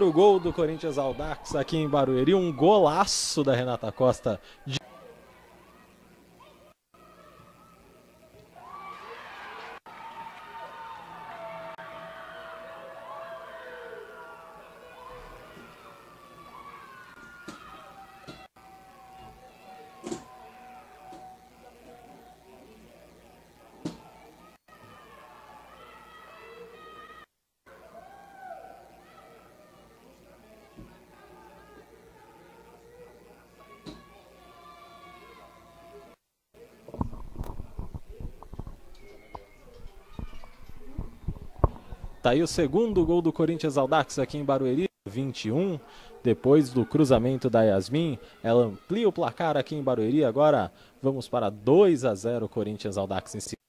O gol do Corinthians Aldax aqui em Barueri, um golaço da Renata Costa. De... Tá aí o segundo gol do Corinthians Aldax aqui em Barueri, 21. Depois do cruzamento da Yasmin, ela amplia o placar aqui em Barueri. Agora vamos para 2 a 0 Corinthians Aldax em cima.